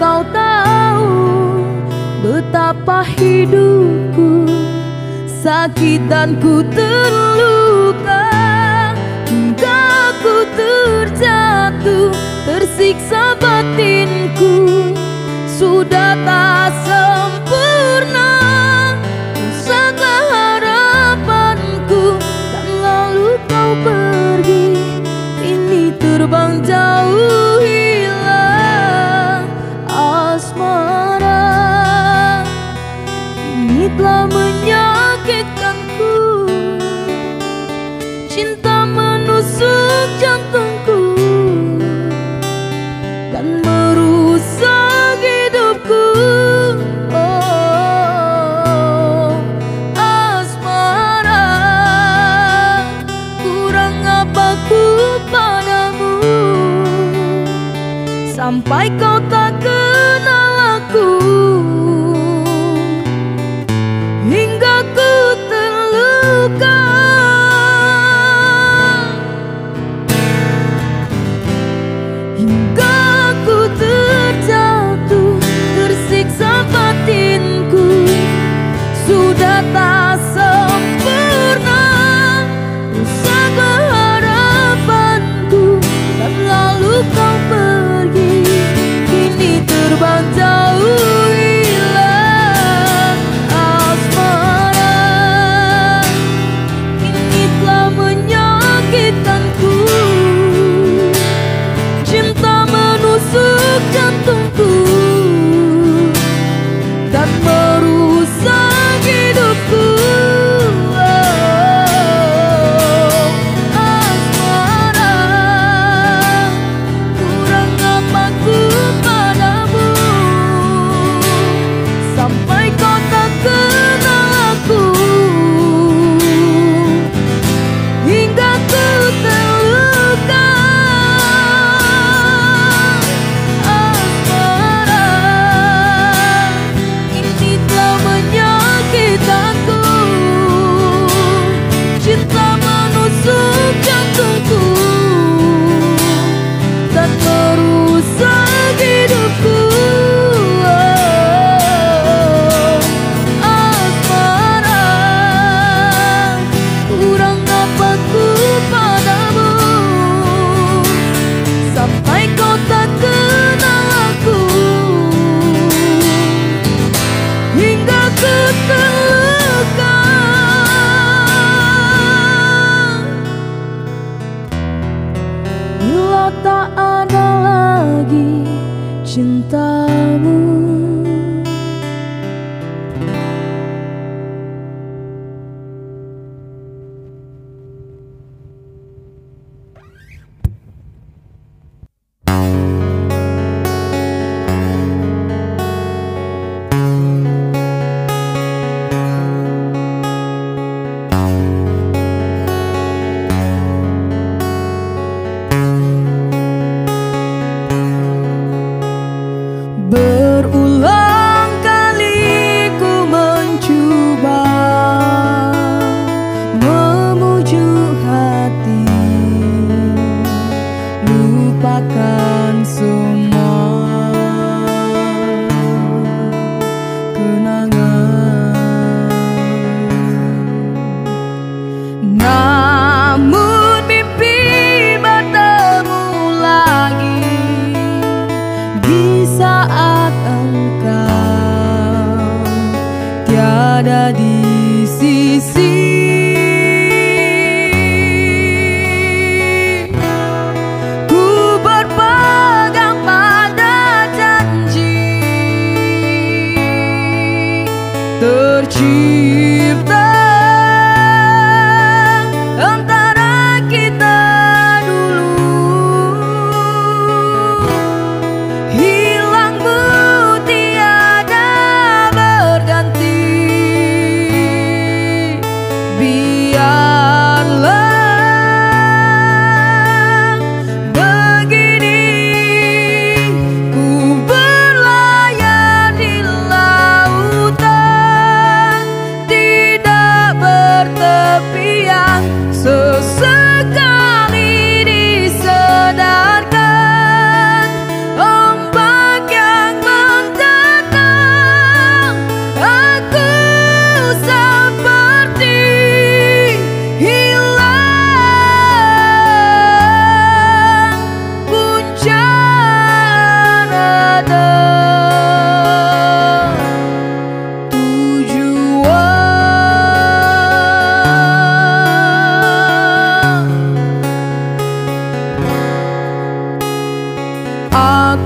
kau tahu betapa hidupku sakit dan ku terluka. Hingga aku terjatuh tersiksa batinku. Sudah tak sembuh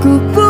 ku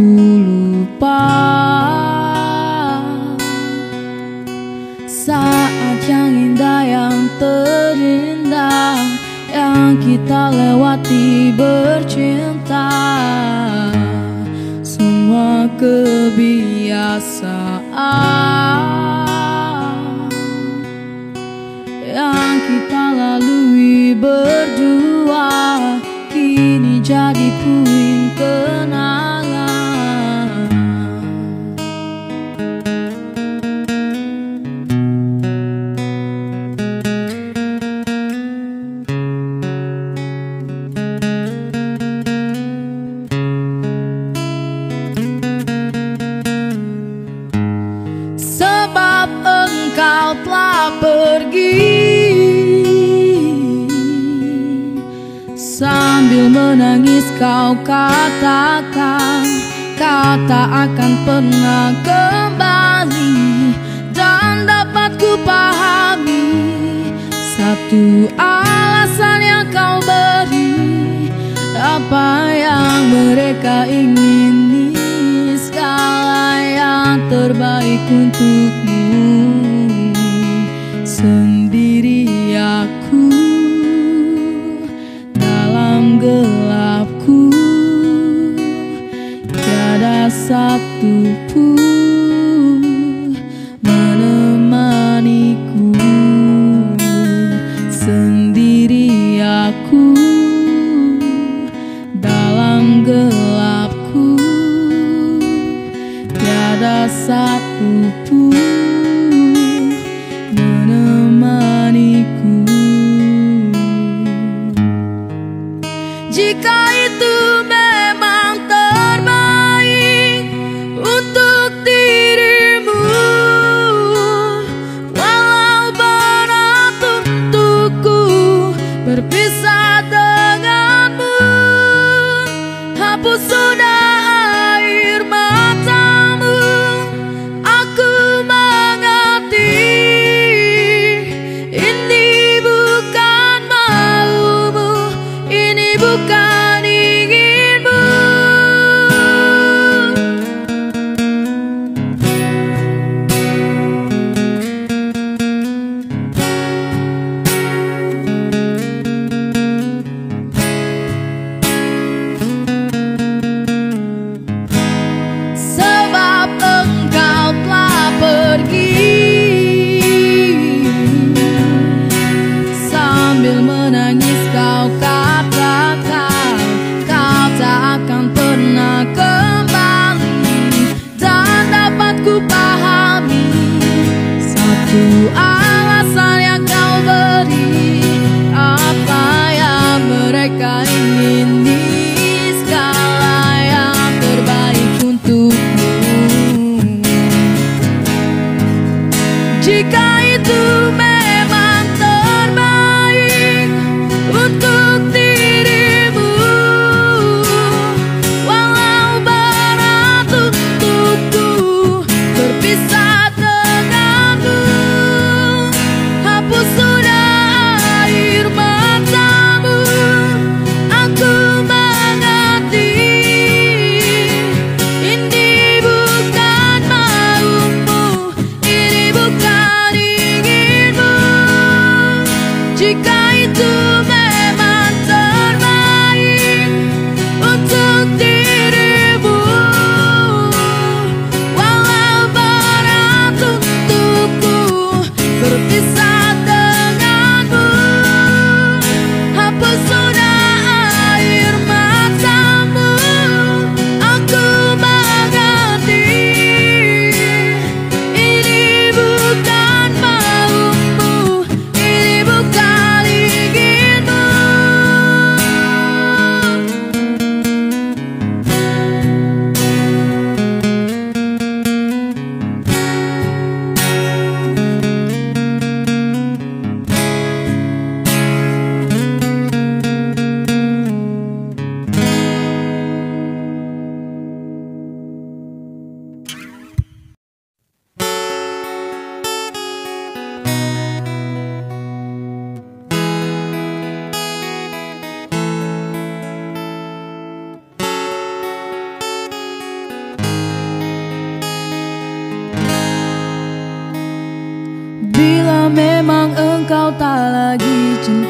bisa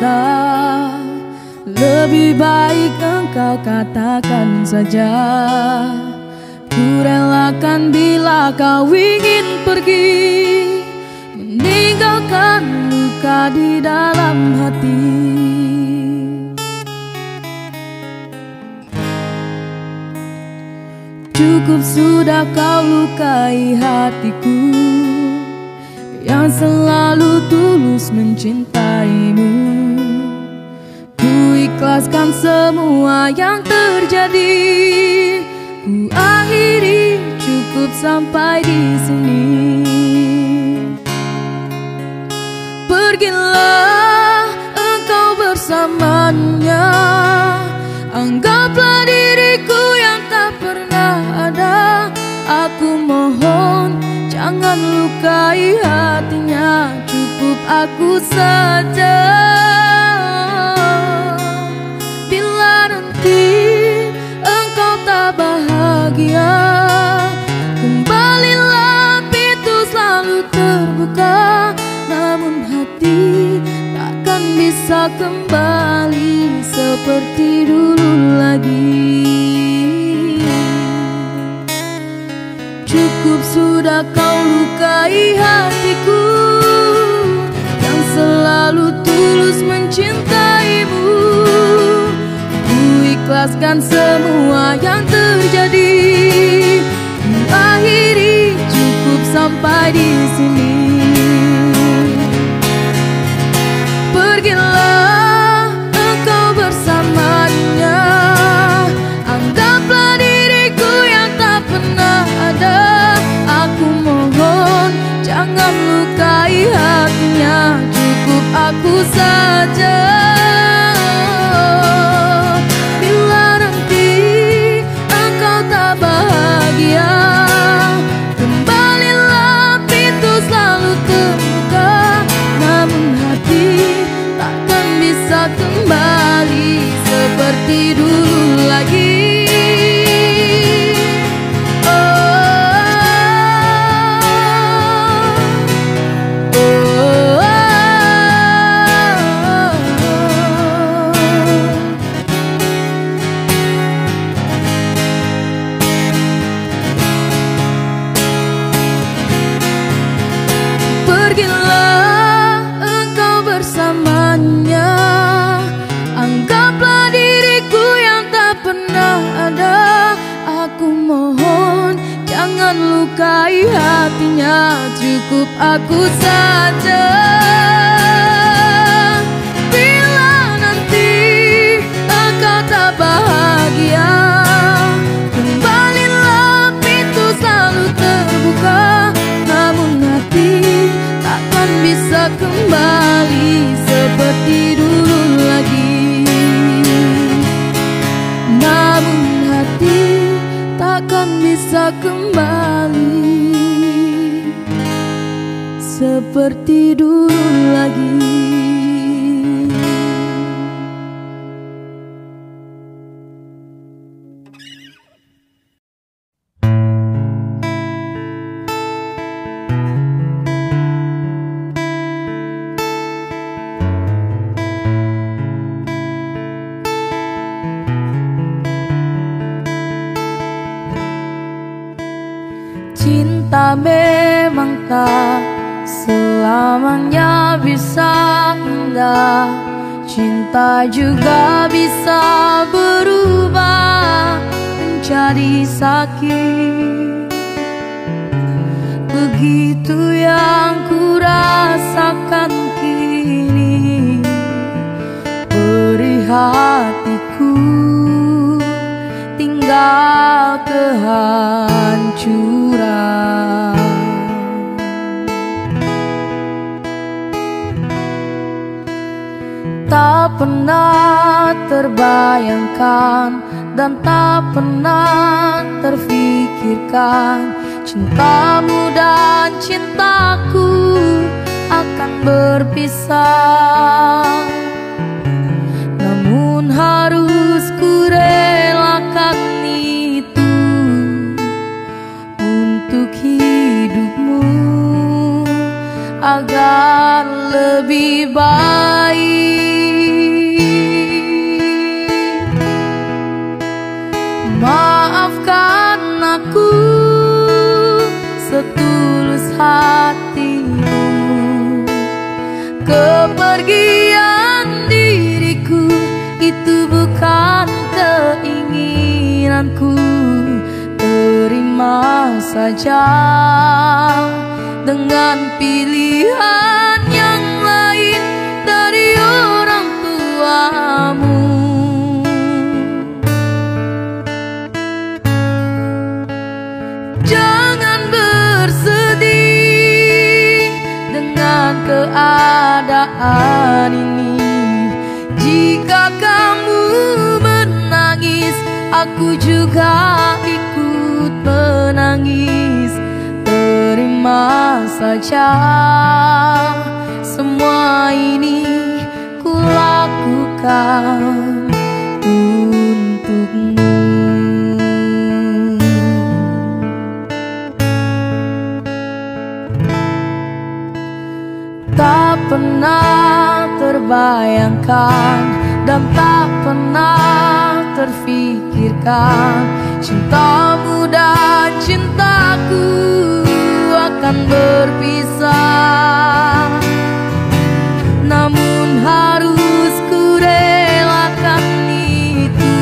cinta. Lebih baik engkau katakan saja Kurelakan bila kau ingin pergi. Meninggalkan luka di dalam hati. Cukup sudah kau lukai hatiku Yang selalu tulus mencintaimu ikhlaskan semua yang terjadi. Ku akhiri cukup sampai di sini. Pergilah engkau bersamanya. Anggaplah diriku yang tak pernah ada. Aku mohon jangan lukai hatinya. Cukup aku saja. Nanti engkau tak bahagia. Kembalilah pintu selalu terbuka Namun hati takkan bisa kembali seperti dulu lagi. Cukup sudah kau lukai hatiku Yang selalu ikhlaskan semua yang terjadi. Akhiri cukup sampai di sini. Pergilah engkau bersamanya. Anggaplah diriku yang tak pernah ada. Aku mohon jangan lukai hatinya Cukup aku saja Saja dengan pilihan yang lain dari orang tuamu. Jangan bersedih dengan keadaan ini. Jika kamu menangis Aku juga ikut menangis Terima saja. Semua ini kulakukan untukmu. Tak pernah terbayangkan dan tak pernah terfikirkan Cintamu dan cintaku akan berpisah. Namun harus kurelakan itu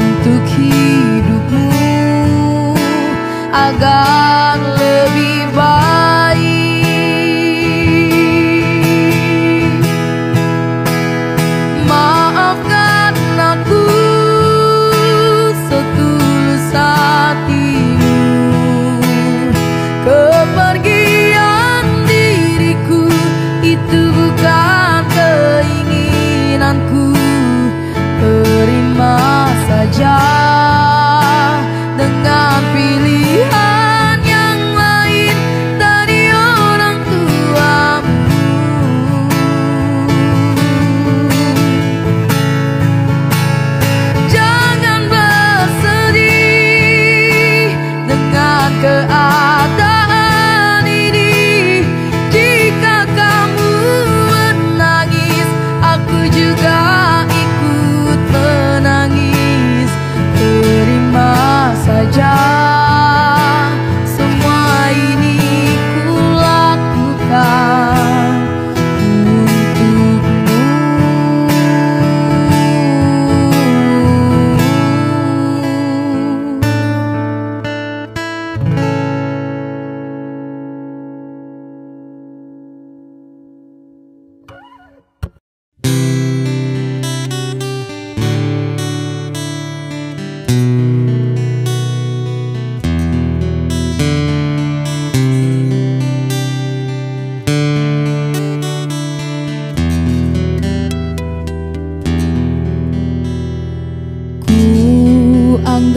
Untuk hidupmu agar lebih baik.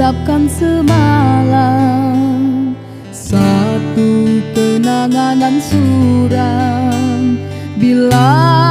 mengagapkan semalam. Satu kenangan dan suram. Bila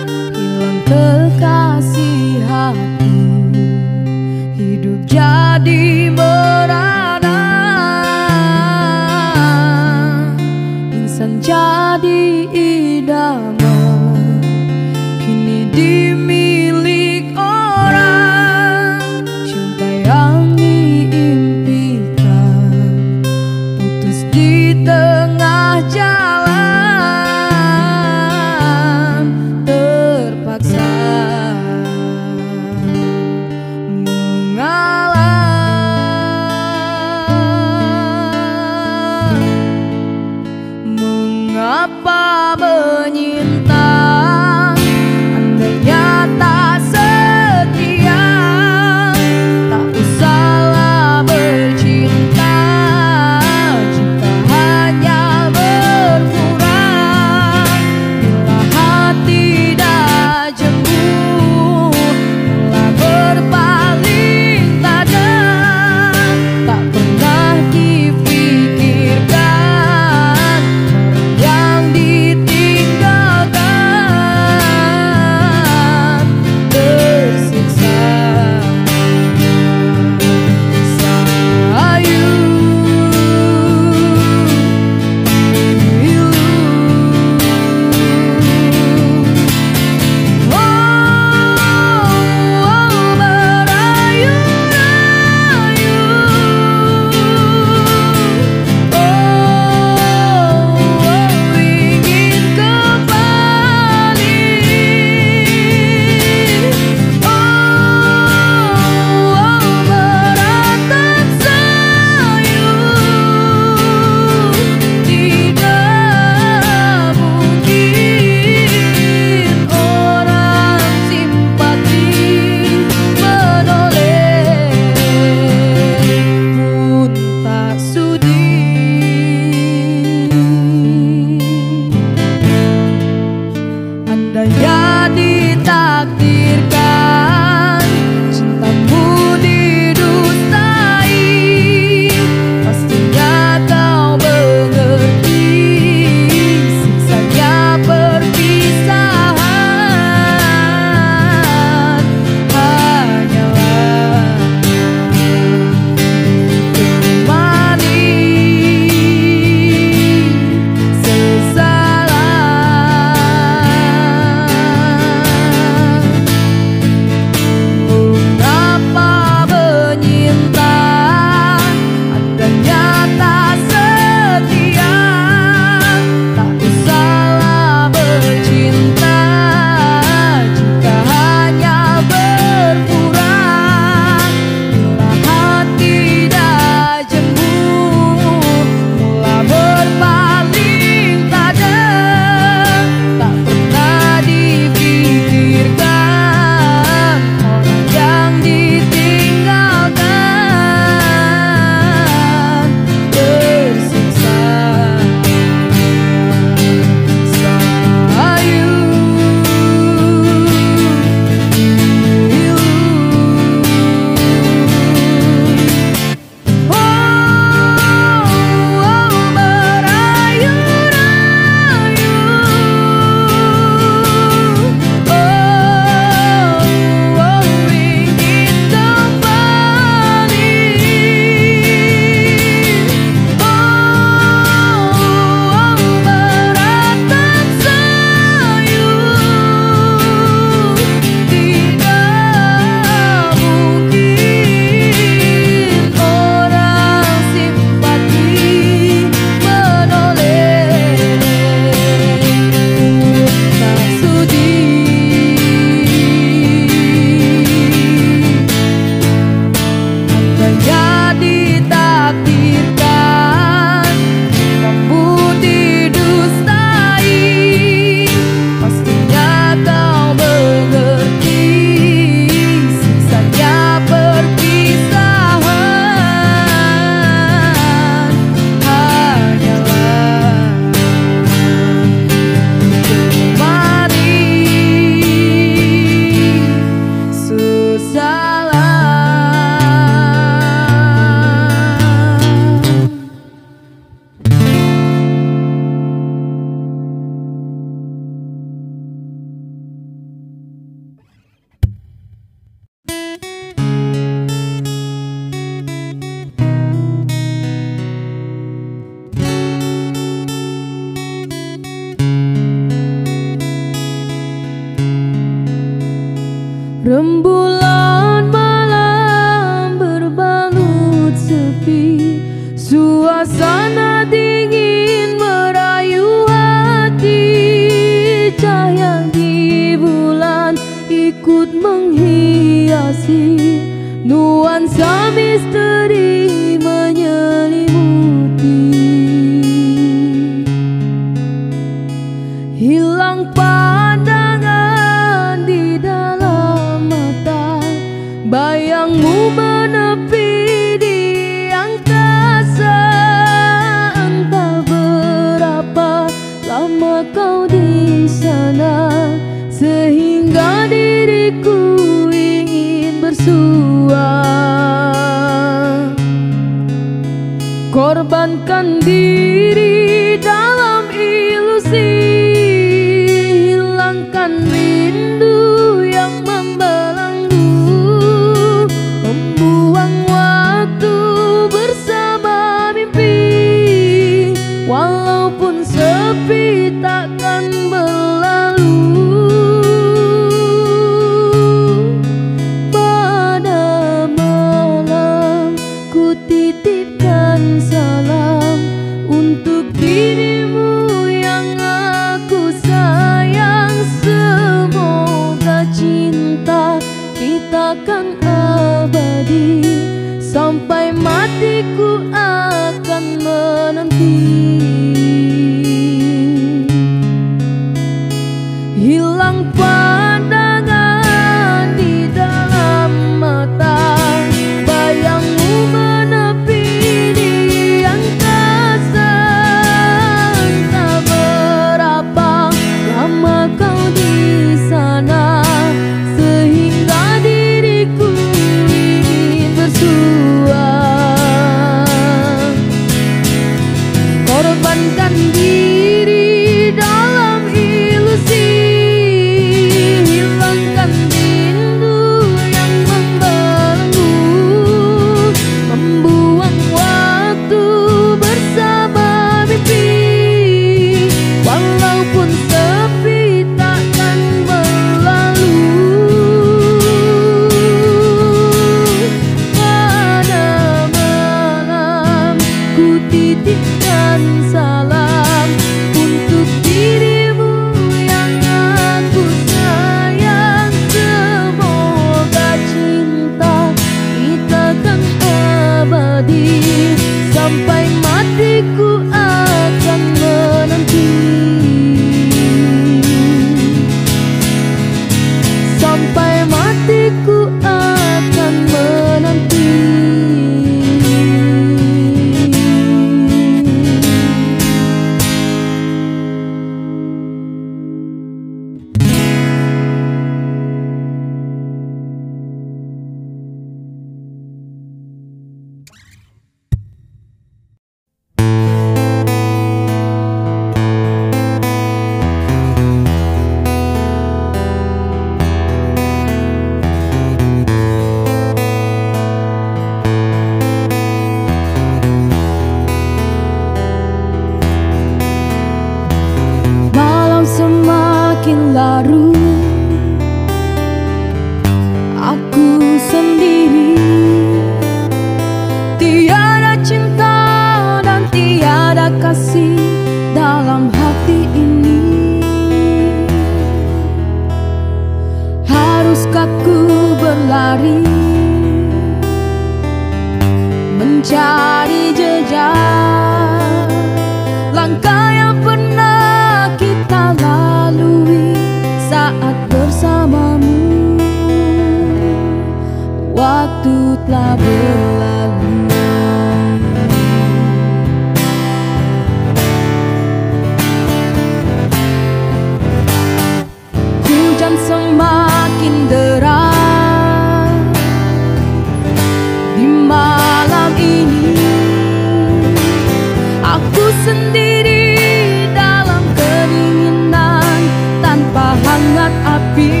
hangat api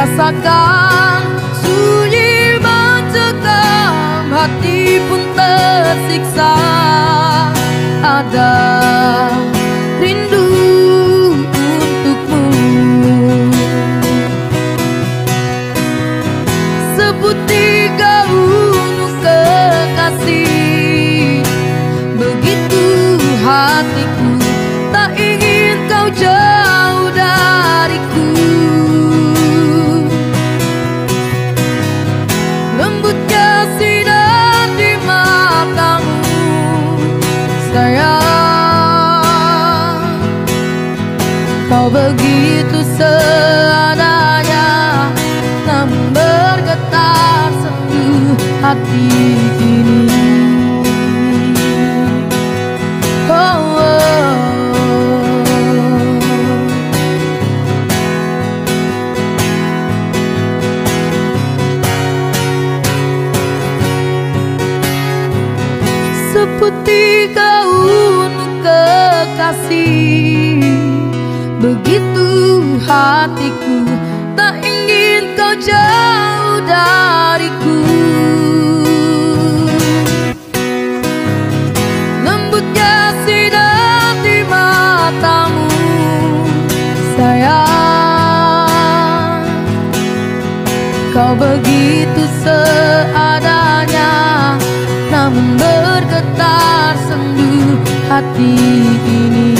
rasakan sunyi mencekam Hati pun tersiksa. Ada rindu putih gaun kekasih. Begitu hatiku tak ingin kau jauh hatiku tak ingin kau jauh dariku. Lembutnya sinar di matamu sayang. Kau begitu seadanya Namun bergetar sendu hati ini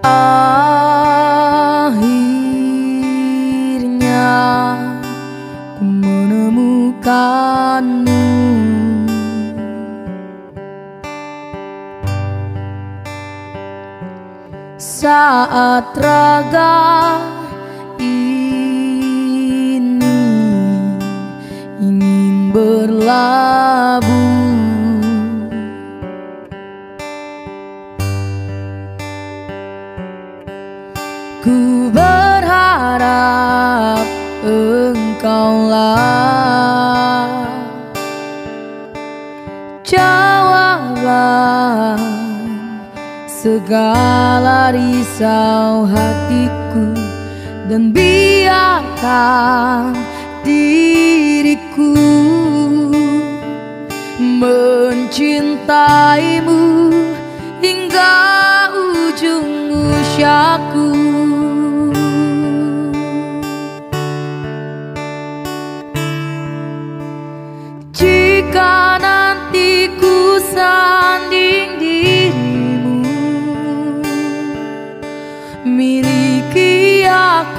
Akhirnya ku menemukanmu. Saat raga ini ingin berlabuh segala risau hatiku Dan biarkan diriku Mencintaimu hingga ujung usiaku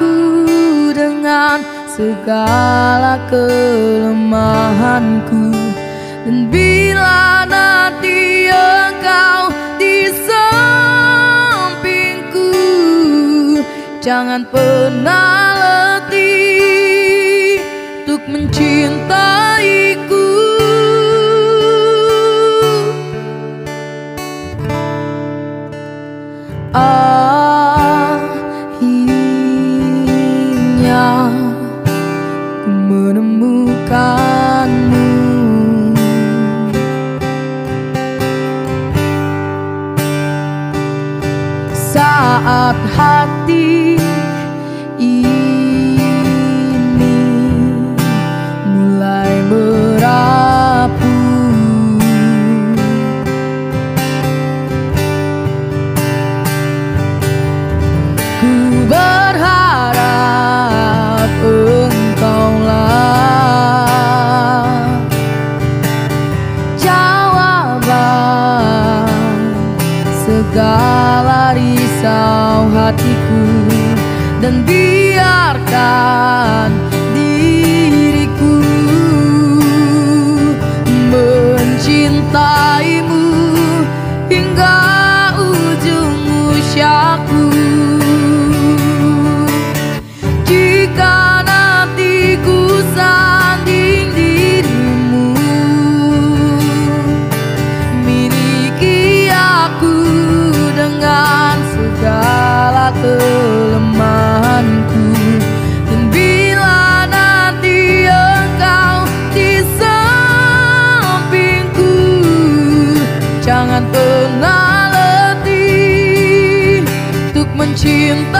aku dengan segala kelemahanku Dan bila nanti engkau di sampingku Jangan pernah letih untuk mencintai. heart hatiku. Dan biarkan tiempo.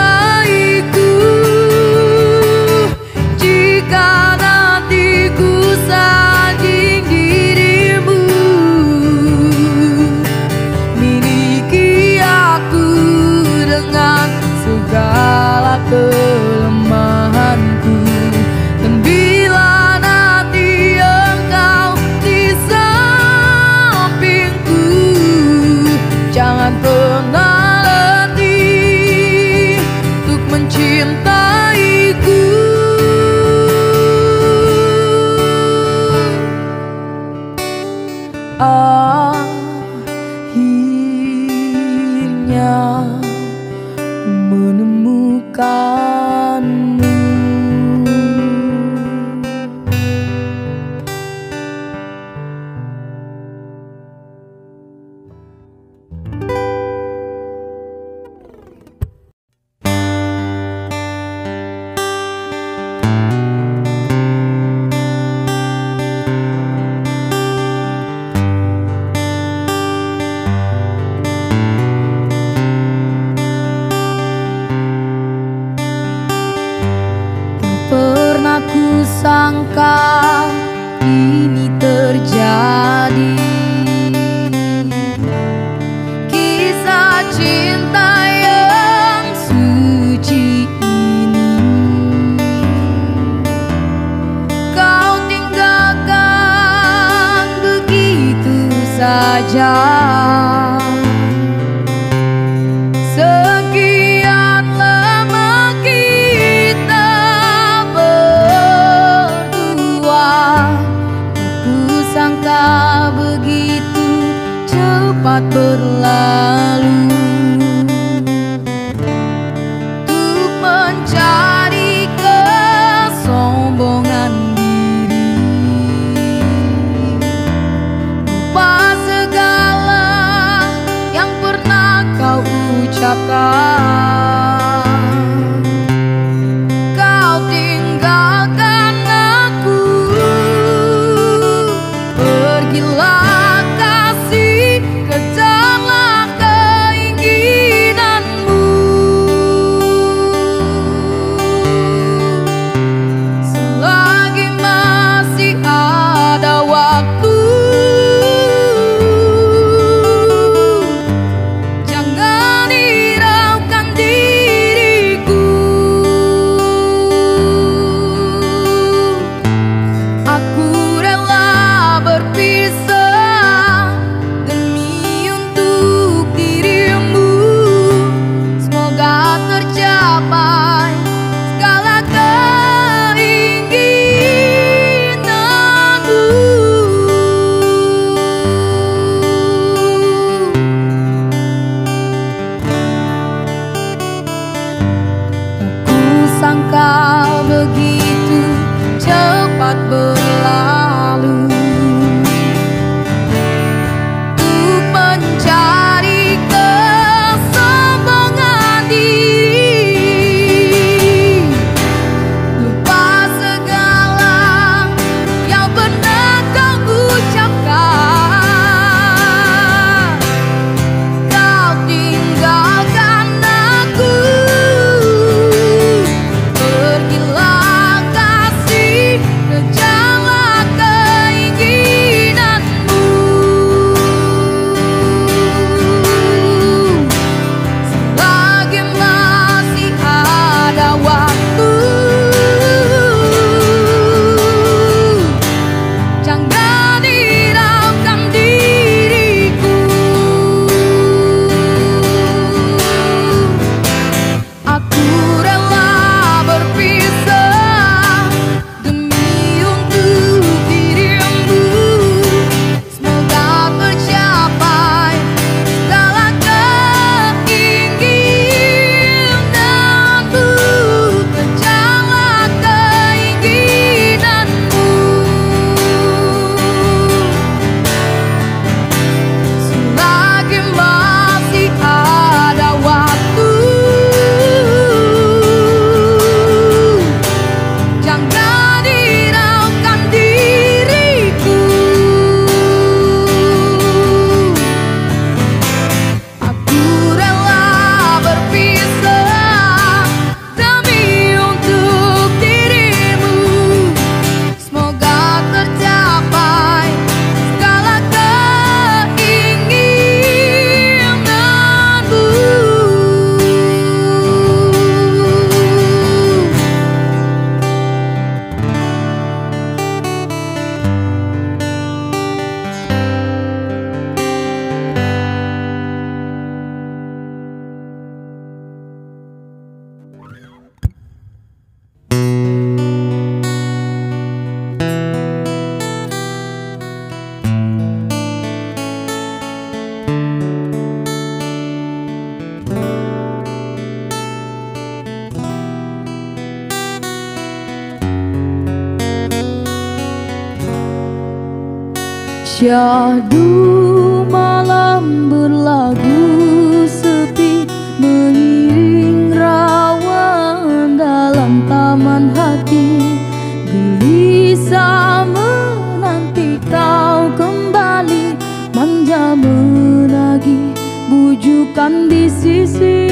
Syahdu malam berlagu sepi Mengiring rawan dalam taman hati. Gelisah menanti kau kembali Manja menagih bujukan di sisi.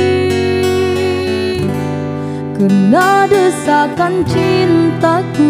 Kena desakan cintaku